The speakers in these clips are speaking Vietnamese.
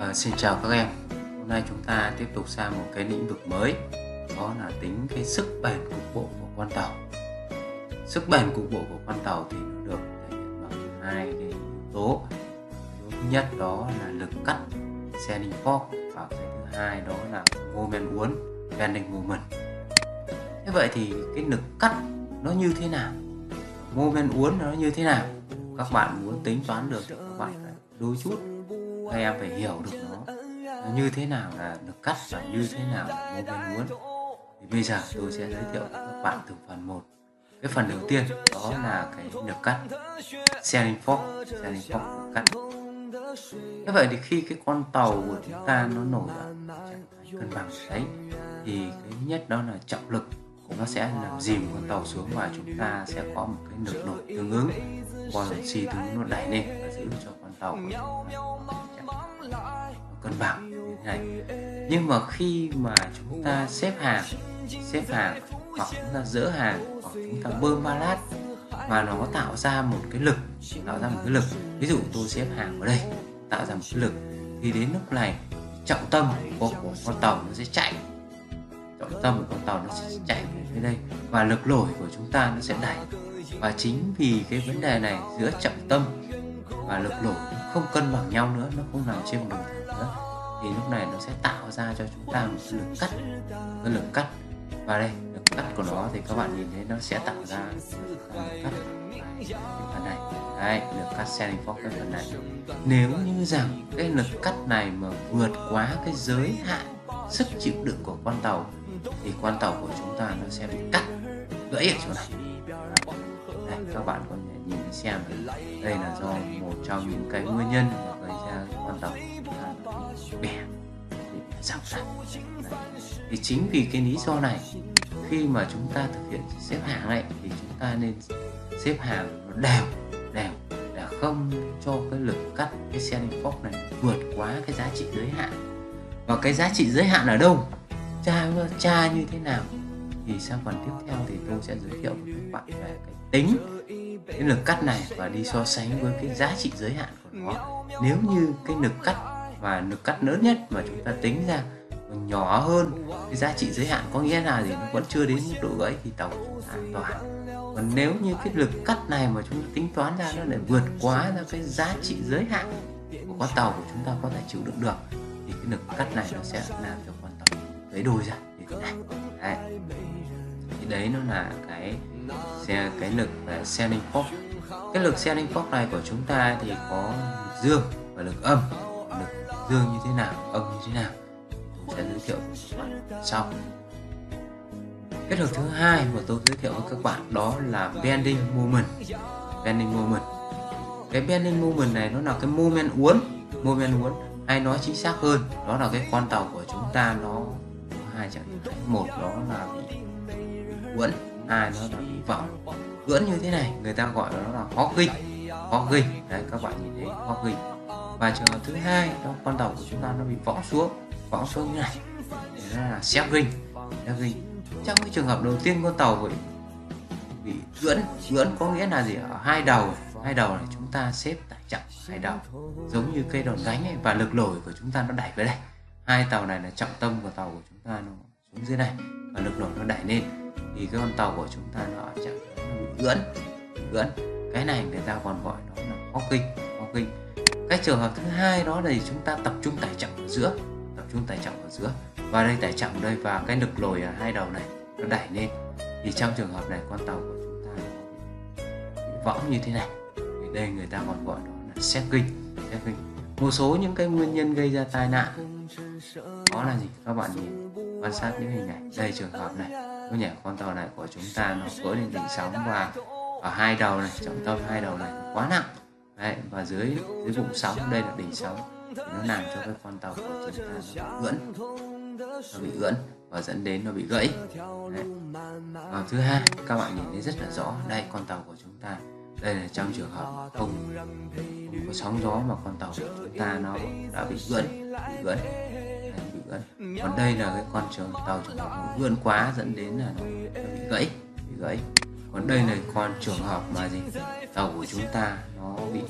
À, xin chào các em. Hôm nay chúng ta tiếp tục sang một cái lĩnh vực mới Đó là tính cái sức bền cục bộ của con tàu. Sức bền cục bộ của con tàu thì nó được thể hiện bằng hai cái yếu tố. Yếu thứ nhất đó là lực cắt Sending force Và cái thứ hai đó là moment uốn Bending moment. Thế vậy thì cái lực cắt nó như thế nào? Moment uốn nó như thế nào? Các bạn muốn tính toán được thì các bạn phải đôi chút các em phải hiểu được nó, nó như thế nào là được cắt và như thế nào là mô men muốn. Thì bây giờ tôi sẽ giới thiệu với các bạn từ phần một. Cái phần đầu tiên đó là cái được cắt. Selling fork selling fork được cắt. Thế vậy thì khi cái con tàu của chúng ta nó nổi ở trạng thái cân bằng đấy thì cái nhất đó là trọng lực nó sẽ làm dìm con tàu xuống và chúng ta sẽ có một cái lực nổi tương ứng. Còn xì thứ nó đẩy lên và giữ cho con tàu của chúng ta cân bằng như thế này. Nhưng mà khi mà chúng ta xếp hàng xếp hàng hoặc chúng ta dỡ hàng hoặc chúng ta bơm ba lát mà nó tạo ra một cái lực tạo ra một cái lực. Ví dụ tôi xếp hàng ở đây tạo ra một cái lực thì đến lúc này trọng tâm của, của con tàu nó sẽ chạy. Trọng tâm của con tàu nó sẽ chạy về phía đây và lực nổi của chúng ta nó sẽ đẩy. Và chính vì cái vấn đề này giữa trọng tâm và lực nổi không cân bằng nhau nữa nó không nằm trên một đường thẳng nữa thì lúc này nó sẽ tạo ra cho chúng ta một cái lực cắt cái lực cắt. Và đây lực cắt của nó thì các bạn nhìn thấy nó sẽ tạo ra lực cắt. Cái phần này đấy lực cắt selling force cái phần này. Nếu như rằng cái lực cắt này mà vượt quá cái giới hạn sức chịu đựng của con tàu thì con tàu của chúng ta nó sẽ bị cắt gãy ở chỗ này. Đây, các bạn có thể nhìn xem. Đây là do một trong những cái nguyên nhân gây ra con tàu dọc ra thì chính vì cái lý do này, khi mà chúng ta thực hiện xếp hàng này thì chúng ta nên xếp hàng nó đều đều để không cho cái lực cắt cái selling force này vượt quá cái giá trị giới hạn. Và cái giá trị giới hạn ở đâu? Tra tra như thế nào? Thì sang phần tiếp theo thì tôi sẽ giới thiệu với các bạn về cái tính, cái lực cắt này và đi so sánh với cái giá trị giới hạn của nó. Nếu như cái lực cắt và lực cắt lớn nhất mà chúng ta tính ra nhỏ hơn, cái giá trị giới hạn có nghĩa là gì? Nó vẫn chưa đến mức độ ấy thì tàu chúng ta an toàn. Còn nếu như cái lực cắt này mà chúng ta tính toán ra nó lại vượt quá ra cái giá trị giới hạn của con tàu của chúng ta có thể chịu đựng được, thì cái lực cắt này nó sẽ làm cho con tàu gãy đôi ra như thế này đấy. thì đấy nó là cái xe, cái lực về selling force cái lực selling force này của chúng ta thì có lực dương và lực âm được dương như thế nào âm như thế nào? Sẽ giới thiệu sau. Kết hợp thứ hai mà tôi giới thiệu với các bạn đó là bending moment. Bending moment. Cái bending moment này nó là cái moment uốn. Moment uốn hay nói chính xác hơn, đó là cái con tàu của chúng ta, nó có hai trạng thái. Một, đó là bị uốn. Hai nó là bị võng uốn như thế này, người ta gọi nó là hogging. Hogging. Đấy, các bạn nhìn thấy hogging và trường hợp thứ hai, đó, con tàu của chúng ta nó bị võng xuống. Võng xuống như này. Thì nó là sagging hình trong cái trường hợp đầu tiên con tàu bị bị ưỡn ưỡn có nghĩa là gì? Ở hai đầu hai đầu này chúng ta xếp tải trọng hai đầu. Giống như cây đòn gánh ấy, và lực nổi của chúng ta nó đẩy về đây. Hai tàu này là trọng tâm của tàu của chúng ta nó xuống dưới này, và lực nổi nó đẩy lên. Thì cái con tàu của chúng ta nó ở trạng nó bị ưỡn ưỡn cái này người ta còn gọi nó là hogging hogging cái trường hợp thứ hai đó là chúng ta tập trung tải trọng ở giữa. Tập trung tải trọng ở giữa. Và đây, tải trọng đây và cái lực lồi ở hai đầu này, nó đẩy lên. Thì trong trường hợp này, con tàu của chúng ta bị võng như thế này. Thì đây người ta còn gọi đó là sagging sagging một số những cái nguyên nhân gây ra tai nạn, đó là gì? Các bạn nhìn, quan sát những hình ảnh. Đây trường hợp này, có nhảy con tàu này của chúng ta nó vỡ lên đỉnh sóng và ở hai đầu này, trọng tâm hai đầu này quá nặng. Đấy, và dưới dưới vùng sóng đây là đỉnh sóng. Thì nó làm cho cái con tàu của chúng ta nó bị ưỡn. Nó bị ưỡn và dẫn đến nó bị gãy. Đấy. và thứ hai các bạn nhìn thấy rất là rõ đây con tàu của chúng ta. Đây là trong trường hợp không, không có sóng gió mà con tàu của chúng ta nó đã bị ưỡn bị ưỡn bị ưỡn. Còn đây là cái con trường tàu trường hợp nó ưỡn quá dẫn đến là nó, nó bị gãy bị gãy. Còn đây là con trường hợp mà gì? Tàu của chúng ta nó bị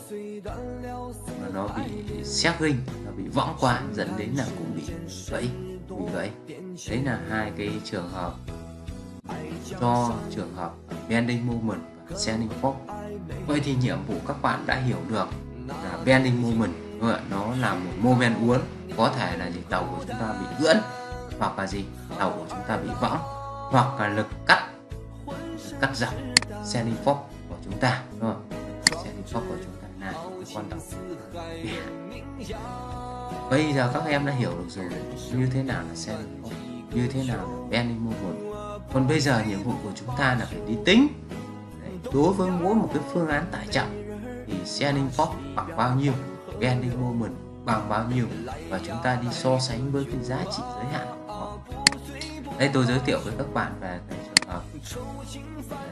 nó bị xét rinh nó bị võng qua, dẫn đến là cũng bị gãy bị gãy. Đấy là hai cái trường hợp cho trường hợp bending moment và standing fork vậy thì nhiệm vụ các bạn đã hiểu được là bending moment nó là một moment uốn, có thể là gì? Tàu của chúng ta bị gãn hoặc là gì? Tàu của chúng ta bị võng, hoặc là lực cắt cắt dọc standing fork chúng ta, đúng không? Standing fork của chúng ta. Là cái quan trọng bây giờ các em đã hiểu được rồi, như thế nào là standing như thế nào là bending moment còn bây giờ nhiệm vụ của chúng ta là phải đi tính. Đối với mỗi một cái phương án tải trọng, thì standing fork bằng bao nhiêu bending moment bằng bao nhiêu, và chúng ta đi so sánh với cái giá trị giới hạn của đây, tôi giới thiệu với các bạn về cái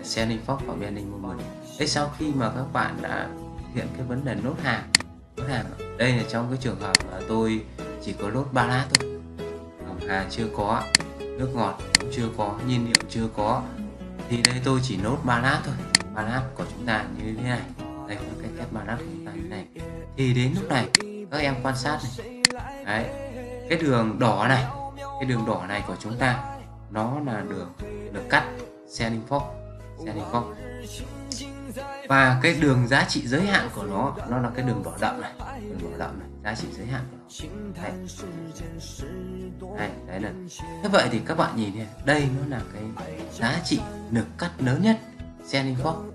Sandy Fox và bending moment đây sau khi mà các bạn đã hiện cái vấn đề nốt hàng nốt hàng đây là trong cái trường hợp mà tôi chỉ có nốt ba lát thôi. Hồng hà chưa có nước ngọt cũng chưa có, nhiên liệu chưa có. Thì đây tôi chỉ nốt ba lát thôi. Ba lát của chúng ta như thế này. Đây là cái cách ba lát của chúng ta như thế này. Thì đến lúc này, các em quan sát này. Đấy. Cái đường đỏ này, cái đường đỏ này của chúng ta, nó là đường được cắt selling fork selling fork và cái đường giá trị giới hạn của nó nó là cái đường đỏ đậm này đường đỏ đậm này giá trị giới hạn của nó. Đây. đây đấy là thế vậy thì các bạn nhìn này đây nó là cái giá trị lực cắt lớn nhất selling fork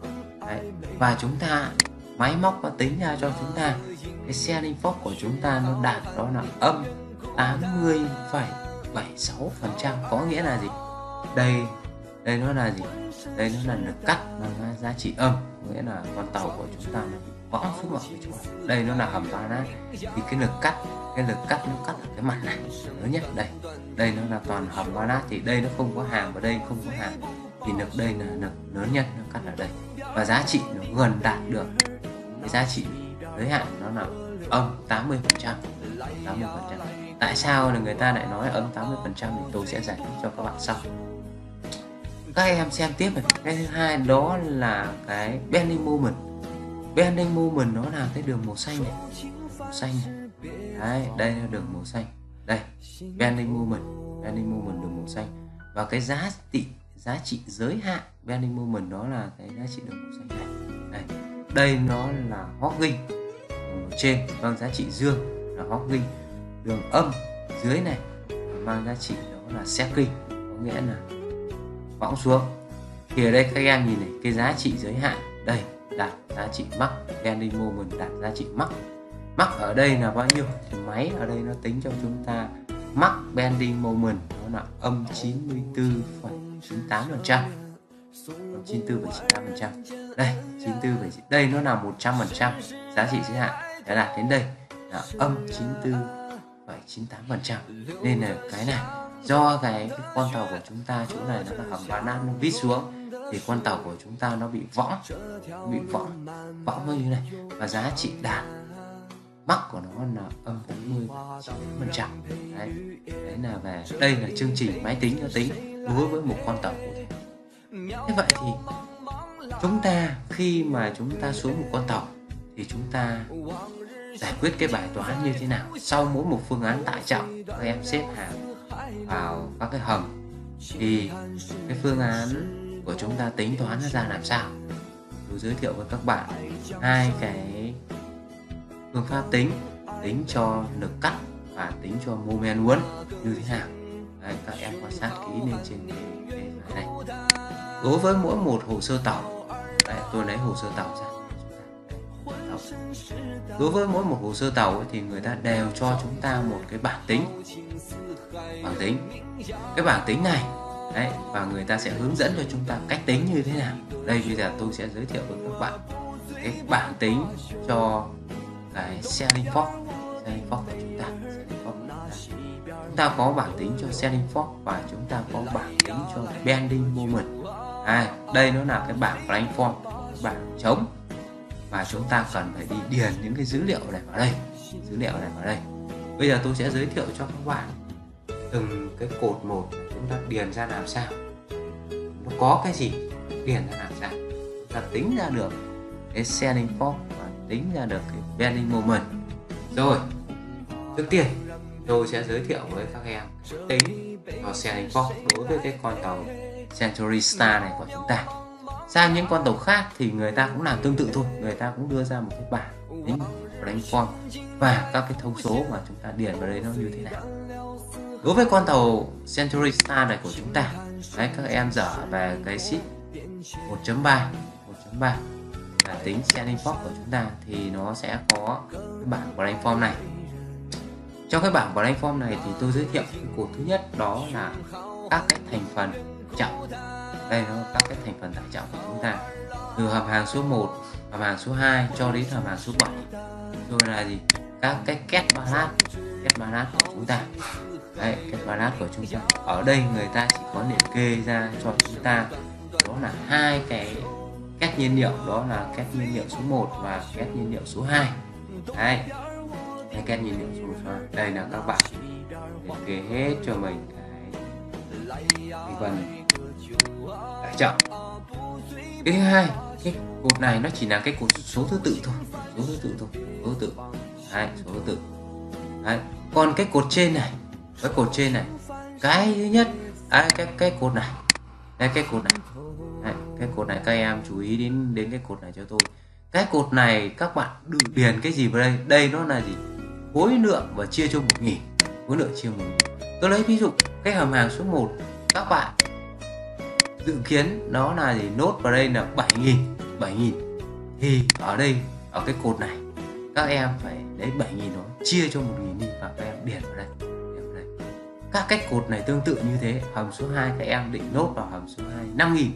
đấy. và chúng ta máy móc và tính ra cho chúng ta cái selling fork của chúng ta nó đạt đó là âm 80,76% có nghĩa là gì? Đây đây nó là gì? Đây nó là lực cắt, nó là giá trị âm. Nghĩa là con tàu của chúng ta nó bị võng xuống ở cái chỗ đây nó là hầm ba nát. Thì cái lực cắt, cái lực cắt nó cắt ở cái mặt này lớn nhất đây. Đây nó là toàn hầm ba nát. Thì đây nó không có hàng và đây không có hàng. Thì lực đây là lực lớn nhất, nó cắt ở đây. Và giá trị nó gần đạt được cái giá trị giới hạn, nó là âm 80 phần trăm. 80 phần trăm. Tại sao là người ta lại nói âm 80 phần trăm thì tôi sẽ giải thích cho các bạn sau các em xem tiếp này. Cái thứ hai đó là cái bending moment bending moment nó là cái đường màu xanh này. Màu xanh này. Đấy, đây là đường màu xanh. Đây, bending moment bending moment đường màu xanh. Và cái giá trị giá trị giới hạn bending moment đó là cái giá trị đường màu xanh này. Đây đây nó là Hawking trên mang giá trị dương là hogging. Đường âm dưới này mang giá trị đó là Seking có nghĩa là võng xuống. Thì ở đây các em nhìn này cái giá trị giới hạn. Đây đạt giá trị mắc. Bending moment đạt giá trị mắc. Mắc ở đây là bao nhiêu? Thì máy ở đây nó tính cho chúng ta mắc bending moment nó là âm 94,98 phần trăm. 94,98 đây 94, đây nó là 100 giá trị giới hạn. Đã đạt đến đây là âm 94,98 nên là cái này do cái, cái con tàu của chúng ta chỗ này nó là hầm ba nát nó vít xuống. Thì con tàu của chúng ta nó bị võng bị võng võng như này? Và giá trị đạt mắc của nó là âm 40 phần trăm. Đấy đấy là về đây là chương trình máy tính nó tính đối với một con tàu cụ thể. Thế vậy thì chúng ta khi mà chúng ta xuống một con tàu thì chúng ta giải quyết cái bài toán như thế nào? Sau mỗi một phương án tải trọng các em xếp hàng vào các cái hầm. Thì cái phương án của chúng ta tính toán nó ra làm sao? Tôi giới thiệu với các bạn hai cái phương pháp tính tính cho lực cắt và tính cho moment uốn như thế nào. Đấy, các em quan sát kỹ lên trên cái này. Đối với mỗi một hồ sơ tàu Đấy, tôi lấy hồ sơ tàu ra. Đối với mỗi một hồ sơ tàu thì người ta đều cho chúng ta một cái bảng tính bảng tính. Cái bảng tính này đấy và người ta sẽ hướng dẫn cho chúng ta cách tính như thế nào. Đây bây giờ tôi sẽ giới thiệu với các bạn cái bảng tính cho cái selling fork selling fork của chúng ta chúng ta. Có bảng tính cho selling fork và chúng ta có bảng tính cho bending moment à, đây nó là cái bảng blank form bảng trống và chúng ta cần phải đi điền những cái dữ liệu này vào đây. Dữ liệu này vào đây. Bây giờ tôi sẽ giới thiệu cho các bạn từng cái cột một chúng ta điền ra làm sao? Nó có cái gì? Điền ra làm sao? Ta tính ra được cái selling force và tính ra được cái vending moment. Rồi, trước tiên tôi sẽ giới thiệu với các em tính vào selling force đối với cái con tàu Century Star này của chúng ta. Sang những con tàu khác thì người ta cũng làm tương tự thôi. Người ta cũng đưa ra một cái bảng tính đánh form và các cái thông số mà chúng ta điền vào đây nó như thế nào? Đối với con tàu Century Star này của chúng ta, đấy, các em dở về cái ship 1.3 1.3 là tính selling force của chúng ta thì nó sẽ có cái bảng blank form này. Trong cái bảng blank form này thì tôi giới thiệu cái cột thứ nhất, đó là các cái thành phần trọng. Đây, nó các cái thành phần tải trọng của chúng ta. Từ hàm hàng số 1 hàm hàng số 2 cho đến hàm hàng số 7 rồi là gì? Các cái kết balance kết balance của chúng ta đấy cái balance của chúng ta. Ở đây người ta chỉ có liệt kê ra cho chúng ta. Đó là hai cái cách nhiên liệu. Đó là cách nhiên liệu số 1 và cách nhiên liệu số 2 đấy hai cách nhiên liệu số 2 đây là các bạn liệt kê hết cho mình cái thành phần tải trọng cái thứ hai cái cột này nó chỉ là cái cột số thứ tự thôi. Số thứ tự thôi số thứ tự. Đấy, số thứ tự. Đấy. còn cái cột trên này cái cột trên này. Cái thứ nhất. À, cái cái cột này. Đây cái cột này. Đấy, cái cột này. Các em chú ý đến đến cái cột này cho tôi. Cái cột này các bạn đừng điền cái gì vào đây. Đây nó là gì? Khối lượng và chia cho một nghìn. Khối lượng chia một nghìn. Tôi lấy ví dụ cái hầm hàng số 1 các bạn dự kiến nó là gì? Nốt vào đây là 7.000 7.000 thì ở đây ở cái cột này các em phải lấy 7.000 đó chia cho 1.000 đi và các em điền vào đây các cách cột này tương tự như thế. Hầm số 2 các em định nốt vào hầm số 2 5.000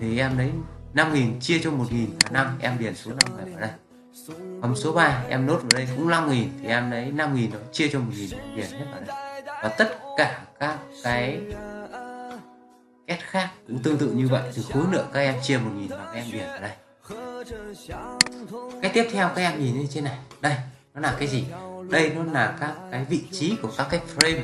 thì em lấy 5.000 chia cho 1.000 là 5 em điền số 5 này vào đây. Hầm số 3 em nốt vào đây cũng 5.000 thì em lấy 5.000 chia cho 1.000 điền hết vào đây. Và tất cả các cái kết khác cũng tương tự như vậy. Từ khối lượng các em chia 1.000 và các em điền vào đây. Cái tiếp theo các em nhìn lên trên này. Đây, nó là cái gì? Đây nó là các cái vị trí của các cái frame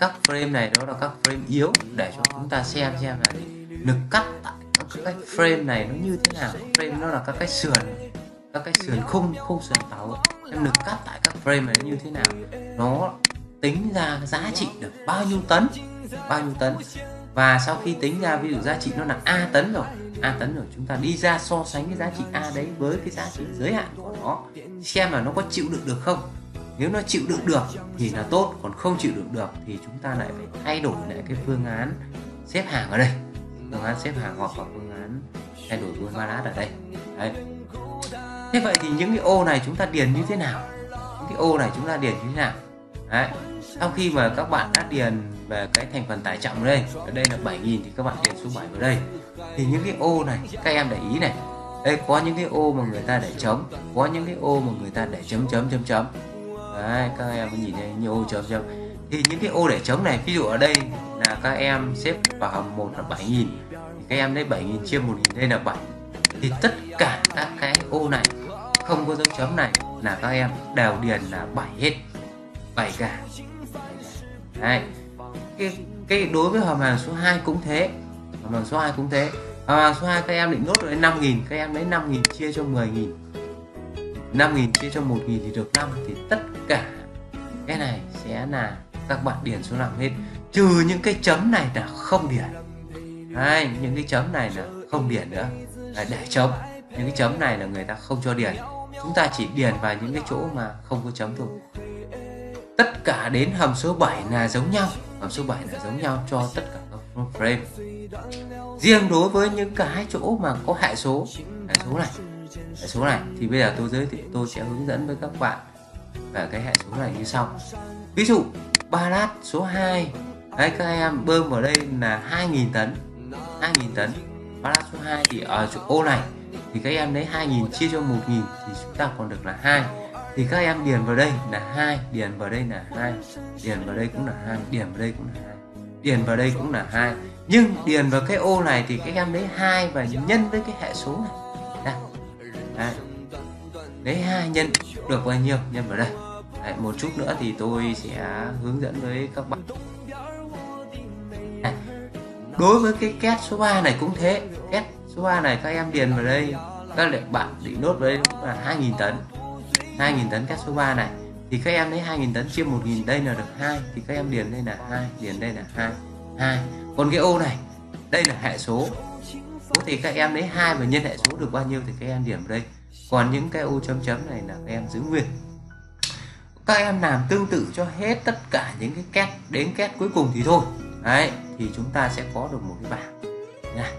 các frame này, đó là các frame yếu để cho chúng ta xem xem là lực cắt tại các cái frame này nó như thế nào. Frame nó là các cái sườn, các cái sườn khung khung sườn tàu em lực cắt tại các frame này như thế nào? Nó tính ra giá trị được bao nhiêu tấn? Bao nhiêu tấn? Và sau khi tính ra, ví dụ giá trị nó là a tấn rồi, a tấn rồi, chúng ta đi ra so sánh cái giá trị a đấy với cái giá trị giới hạn của nó, xem là nó có chịu đựng được không? Nếu nó chịu đựng được thì là tốt, còn không chịu đựng được thì chúng ta lại phải thay đổi lại cái phương án xếp hàng ở đây. Phương án xếp hàng hoặc là phương án thay đổi luôn balance ở đây. Đấy. Thế vậy thì những cái ô này chúng ta điền như thế nào? Những cái ô này chúng ta điền như thế nào? Đấy. Sau khi mà các bạn đã điền về cái thành phần tải trọng đây, ở đây là 7.000 thì các bạn điền số 7 vào đây. Thì những cái ô này, các em để ý này. Đây, có những cái ô mà người ta để trống có những cái ô mà người ta để chấm chấm chấm chấm đấy các em nhìn thấy nhiều ô chấm chấm. Thì những cái ô để chấm này ví dụ ở đây là các em xếp vào hầm một là 7 nghìn các em lấy 7.000 chia 1.000 đây là 7 thì tất cả các cái ô này không có dấu chấm này là các em đều điền là 7 hết 7 cả. Đấy. Cái, cái đối với hầm hàng số 2 cũng thế hầm hàng số 2 cũng thế. Hầm hàng số 2 các em định nốt được 5 nghìn các em lấy 5 nghìn chia cho 10 nghìn. 5 nghìn chia cho 1 nghìn thì được 5 thì tất sẽ là các bạn điền số 5 hết. Trừ những cái chấm này là không điền. Đấy, những cái chấm này là không điền nữa. Là để chấm. Những cái chấm này là người ta không cho điền. Chúng ta chỉ điền vào những cái chỗ mà không có chấm thôi. Tất cả đến hầm số 7 là giống nhau. Hầm số 7 là giống nhau cho tất cả các frame. Riêng đối với những cái chỗ mà có hệ số hệ số này hệ số này thì bây giờ tôi giới thiệu tôi sẽ hướng dẫn với các bạn về cái hệ số này như sau ví dụ, ba lát số 2 đấy, các em bơm vào đây là 2.000 tấn. 2.000 tấn. Ba lát số 2 thì ở chỗ ô này, thì các em lấy 2.000 chia cho 1.000 thì chúng ta còn được là 2 thì các em điền vào đây là 2 điền vào đây là 2 điền vào đây cũng là 2 điền vào đây cũng là 2 điền vào đây cũng là hai. Nhưng điền vào cái ô này thì các em lấy hai và nhân với cái hệ số này. Đây. Đây. lấy hai nhân được bao nhiêu? Nhân vào đây. Đấy, một chút nữa thì tôi sẽ hướng dẫn với các bạn. Đối với cái két số 3 này cũng thế. Két số 3 này các em điền vào đây các bạn định nốt với là 2.000 tấn. 2.000 tấn két số 3 này. Thì các em lấy 2.000 tấn chia 1.000 đây là được 2 thì các em điền đây là 2 điền đây là 2 2 còn cái ô này đây là hệ số. Số thì các em lấy 2 và nhân hệ số được bao nhiêu thì các em điểm vào đây. Còn những cái ô chấm chấm này là các em giữ nguyên các em làm tương tự cho hết tất cả những cái két đến két cuối cùng thì thôi. Đấy, thì chúng ta sẽ có được một cái bảng. Này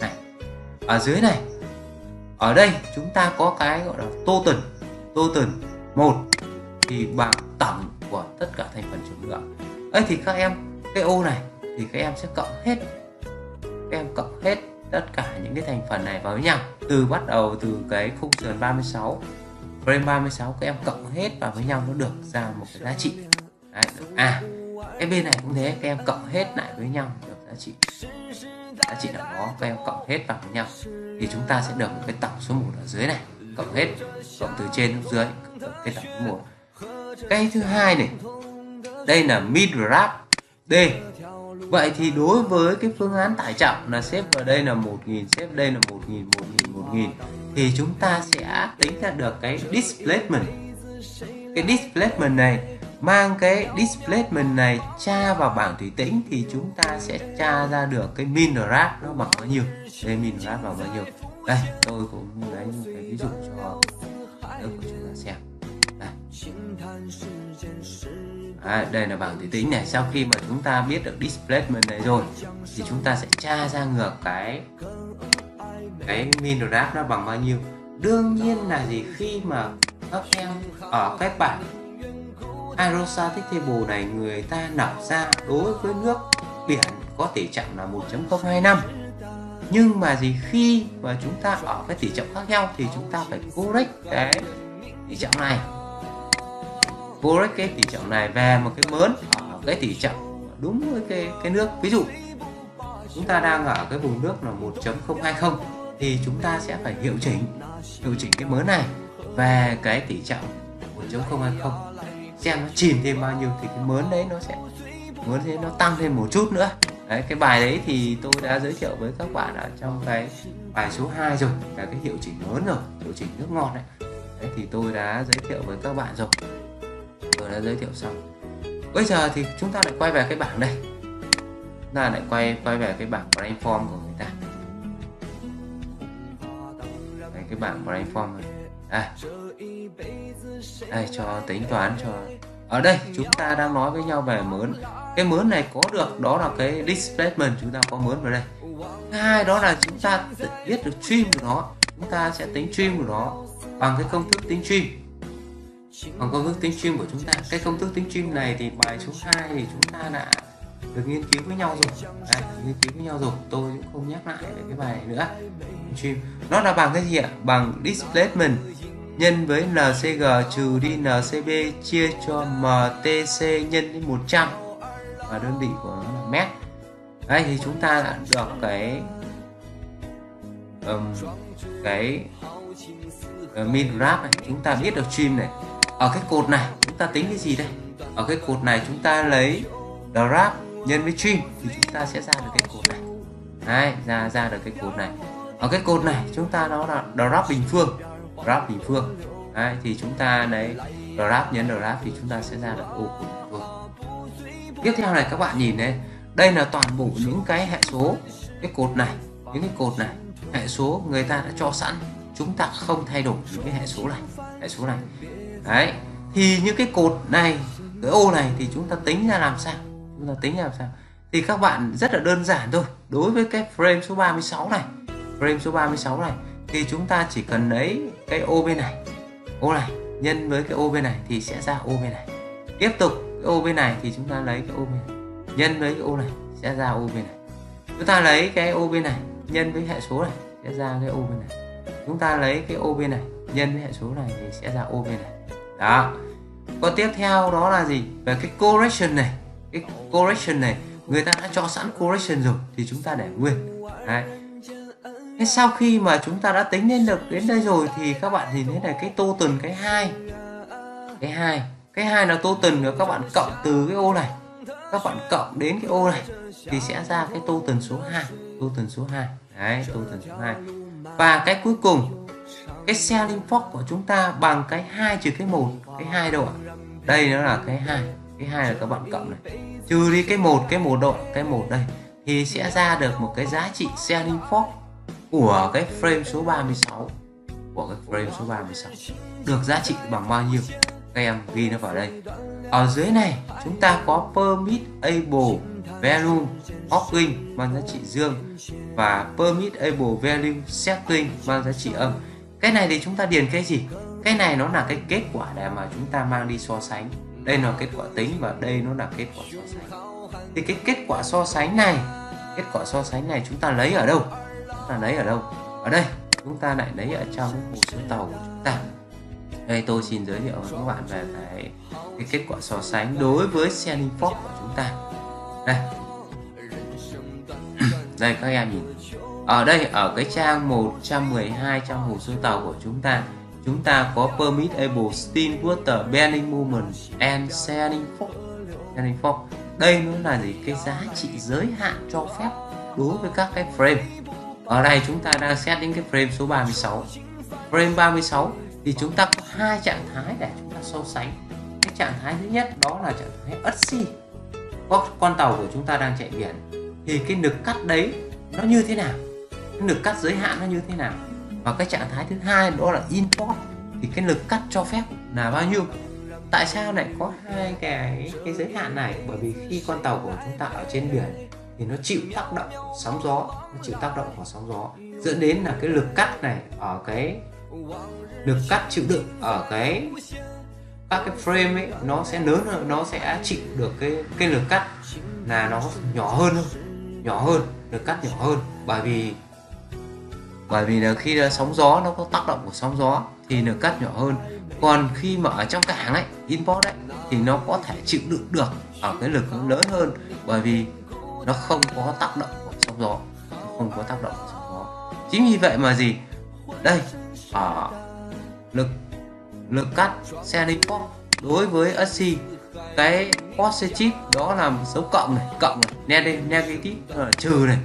này, ở dưới này, ở đây chúng ta có cái gọi là total total một thì bảng tổng của tất cả thành phần trọng lượng. Ấy thì các em, cái ô này thì các em sẽ cộng hết. Các em cộng hết tất cả những cái thành phần này vào với nhau. Từ bắt đầu từ cái khung sườn 36 frame 36 các em cộng hết vào với nhau nó được ra một cái giá trị. Đấy. à cái bên này cũng thế các em cộng hết lại với nhau được giá trị. Giá trị nào đó các em cộng hết vào với nhau. Thì chúng ta sẽ được một cái tổng số 1 ở dưới này. Cộng hết cộng từ trên xuống dưới cái tổng số 1 cái thứ hai này đây là mid wrap D. Vậy thì đối với cái phương án tải trọng là xếp vào đây là 1000, xếp đây là 1000, 1000, 1000 thì chúng ta sẽ tính ra được cái displacement. Cái displacement này mang cái displacement này tra vào bảng thủy tĩnh thì chúng ta sẽ tra ra được cái min drag nó bằng bao nhiêu. Đây min drag bằng bao nhiêu. Đây, tôi cũng lấy một cái ví dụ cho đỡ của chúng ta xem. Đây. À, đây là bảng thủy tĩnh này sau khi mà chúng ta biết được displacement này rồi thì chúng ta sẽ tra ra ngược cái cái min nó bằng bao nhiêu. Đương nhiên là gì, khi mà các em ở cái bảng aerostatic table này, người ta nở ra đối với nước biển có tỷ trọng là 1.025 nhưng mà gì, khi mà chúng ta ở cái tỷ trọng khác nhau thì chúng ta phải correct cái tỷ trọng này. Correct cái tỷ trọng này về một cái mớn ở cái tỷ trọng đúng với cái cái nước. Ví dụ, chúng ta đang ở cái vùng nước là 1.020 thì chúng ta sẽ phải hiệu chỉnh hiệu chỉnh cái mớ này về cái tỷ trọng 1.020 xem nó chìm thêm bao nhiêu thì cái mớn đấy nó sẽ mớn thế nó tăng thêm một chút nữa. Đấy, cái bài đấy thì tôi đã giới thiệu với các bạn ở trong cái bài số 2 rồi, là cái hiệu chỉnh mớn rồi, hiệu chỉnh nước ngọt đấy. đấy, thì tôi đã giới thiệu với các bạn rồi. Tôi đã giới thiệu xong. Bây giờ thì chúng ta lại quay về cái bảng đây. Chúng ta lại quay quay về cái bảng brainform của người ta. Đây, cái bảng brainform này. À, đây. đây cho tính toán cho. Ở đây chúng ta đang nói với nhau về mướn. Cái mướn này có được đó là cái displacement chúng ta có mướn vào đây. Thứ hai đó là chúng ta biết được stream của nó. Chúng ta sẽ tính stream của nó bằng cái công thức tính stream. Bằng công thức tính stream của chúng ta. Cái công thức tính stream này thì bài số 2 thì chúng ta đã được nghiên cứu với nhau rồi. À, nghiên cứu với nhau rồi. Tôi cũng không nhắc lại về cái bài này nữa. Stream. Nó là bằng cái gì ạ? Bằng displacement nhân với NCG trừ đi NCB chia cho MTC nhân với 100 và đơn vị của nó là mét. Đây thì chúng ta đã được cái um, cái uh, min graph này. Chúng ta biết được stream này. Ở cái cột này chúng ta tính cái gì đây? Ở cái cột này chúng ta lấy grab nhân với stream thì chúng ta sẽ ra được cái cột này. Đấy, ra ra được cái cột này. Ở cái cột này chúng ta nó là grab bình phương. Grab bình phương. Đấy, thì chúng ta lấy grab nhân grab thì chúng ta sẽ ra được ô cột bình phương. tiếp theo này các bạn nhìn đây đây là toàn bộ những cái hệ số cái cột này những cái cột này. Hệ số người ta đã cho sẵn. Chúng ta không thay đổi những cái hệ số này. Hệ số này. Đấy thì những cái cột này cái ô này thì chúng ta tính ra làm sao? Chúng ta tính làm sao thì các bạn rất là đơn giản thôi đối với cái frame số 36 này frame số 36 này thì chúng ta chỉ cần lấy cái ô bên này ô này nhân với cái ô bên này thì sẽ ra ô bên này tiếp tục cái ô bên này thì chúng ta lấy cái ô bên này nhân với cái ô này sẽ ra ô bên này chúng ta lấy cái ô bên này nhân với hệ số này sẽ ra cái ô bên này chúng ta lấy cái ô bên này nhân với hệ số này thì sẽ ra ô bên này đó còn tiếp theo đó là gì về cái correction này cái correction này, người ta đã cho sẵn correction rồi thì chúng ta để nguyên. Đấy. Thế sau khi mà chúng ta đã tính lên được đến đây rồi thì các bạn nhìn thấy này cái total cái hai cái hai cái hai là total nữa, các bạn cộng từ cái ô này, các bạn cộng đến cái ô này thì sẽ ra cái total số 2 total số 2 đấy total số 2 và cái cuối cùng, cái selling force của chúng ta bằng cái hai trừ cái một, cái hai đâu ạ? Đây nó là cái hai cái hai là các bạn cộng này. Trừ đi cái một cái một đội, cái một đây, thì sẽ ra được một cái giá trị selling force của cái frame số 36 của cái frame số 36 được giá trị bằng bao nhiêu? Các em ghi nó vào đây. Ở dưới này, chúng ta có permit, able, value hopping mang giá trị dương và permit, able, value, setting mang giá trị âm. Cái này thì chúng ta điền cái gì? Cái này nó là cái kết quả để mà chúng ta mang đi so sánh đây là kết quả tính và đây nó là kết quả so sánh. Thì cái kết quả so sánh này kết quả so sánh này chúng ta lấy ở đâu? Chúng ta lấy ở đâu? Ở đây chúng ta lại lấy ở trong hồ sơ tàu của chúng ta. Đây tôi xin giới thiệu với các bạn về cái, cái kết quả so sánh đối với selling force của chúng ta. Đây. Đây các em nhìn. Ở đây ở cái trang 112 trong hồ sơ tàu của chúng ta chúng ta có permittable steam water bending movement and sending force selling force đây nó là gì? Cái giá trị giới hạn cho phép đối với các cái frame. Ở đây chúng ta đang xét đến cái frame số 36 frame 36 thì chúng ta có hai trạng thái để chúng ta so sánh. Cái trạng thái thứ nhất đó là trạng thái ất có con tàu của chúng ta đang chạy biển. Thì cái lực cắt đấy nó như thế nào? Cái lực cắt giới hạn nó như thế nào? Và cái trạng thái thứ hai đó là import. Thì cái lực cắt cho phép là bao nhiêu? Tại sao lại có hai cái cái giới hạn này? Bởi vì khi con tàu của chúng ta ở trên biển thì nó chịu tác động sóng gió, nó chịu tác động của sóng gió. Dẫn đến là cái lực cắt này ở cái, lực cắt chịu đựng ở cái, các cái frame ấy, nó sẽ lớn hơn, nó sẽ chịu được cái cái lực cắt là nó nhỏ hơn nhỏ hơn, lực cắt nhỏ hơn. Bởi vì bởi vì là khi là sóng gió nó có tác động của sóng gió thì lực cắt nhỏ hơn. Còn khi mà ở trong cảng ấy import đấy thì nó có thể chịu đựng được ở cái lực nó lớn hơn. Bởi vì nó không có tác động của sóng gió. Không có tác động của sóng gió. Chính vì vậy mà gì? Đây ở lực lực cắt xe import đối với SC cái positive đó là dấu cộng này cộng này negative là trừ này.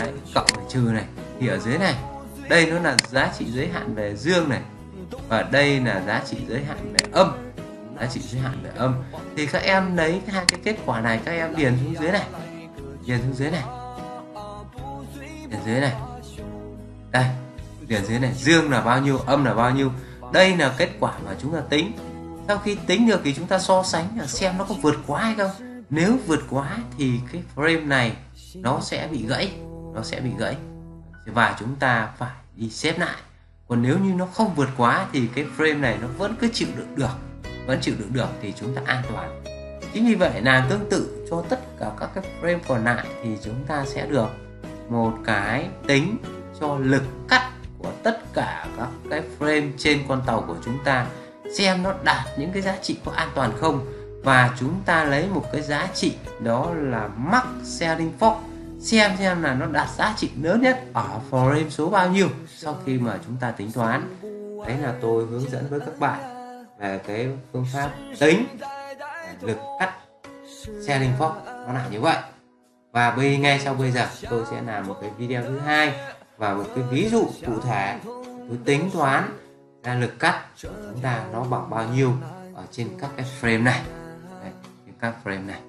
Đấy, cộng này trừ này. Thì ở dưới này đây nó là giá trị giới hạn về dương này. Và đây là giá trị giới hạn về âm. Giá trị giới hạn về âm. Thì các em lấy hai cái kết quả này, các em điền xuống dưới này. Điền xuống dưới này. Điền dưới này. Đây, điền dưới này. Dương là bao nhiêu, âm là bao nhiêu. Đây là kết quả mà chúng ta tính. Sau khi tính được thì chúng ta so sánh là xem nó có vượt quá hay không. Nếu vượt quá thì cái frame này nó sẽ bị gãy. Nó sẽ bị gãy và chúng ta phải đi xếp lại. Còn nếu như nó không vượt quá thì cái frame này nó vẫn cứ chịu đựng được, vẫn chịu đựng được thì chúng ta an toàn. Chính vì vậy là tương tự cho tất cả các cái frame còn lại thì chúng ta sẽ được một cái tính cho lực cắt của tất cả các cái frame trên con tàu của chúng ta, xem nó đạt những cái giá trị có an toàn không. Và chúng ta lấy một cái giá trị đó là max selling force xem xem là nó đạt giá trị lớn nhất ở frame số bao nhiêu sau khi mà chúng ta tính toán. Đấy là tôi hướng dẫn với các bạn về cái phương pháp tính lực cắt selling force nó lại như vậy. Và bây ngay sau bây giờ tôi sẽ làm một cái video thứ hai và một cái ví dụ cụ thể. Tôi tính toán ra lực cắt của chúng ta nó bằng bao nhiêu ở trên các cái frame này. Đấy, các frame này.